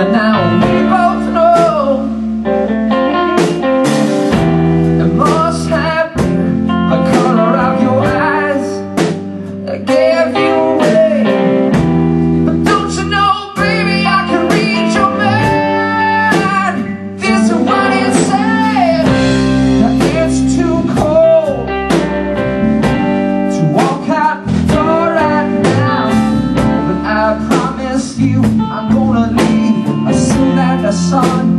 And now we both know It must have been the color of your eyes that gave you away But don't you know, baby, I can read your mind There's a what inside. said it's too cold to walk out the door right now But I promise you I'm sun.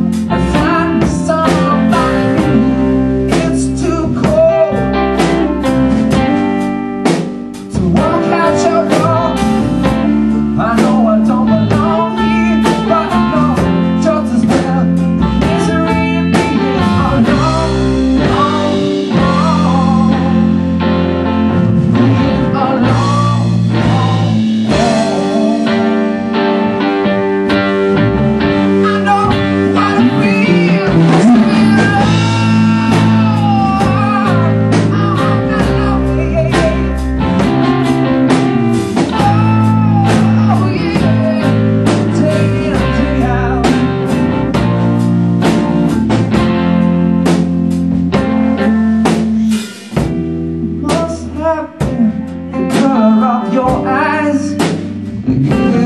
up the color of your eyes.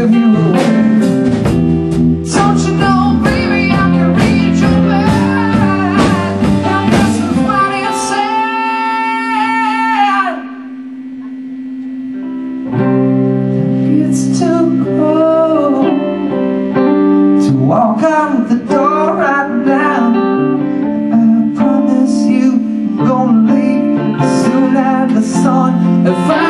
on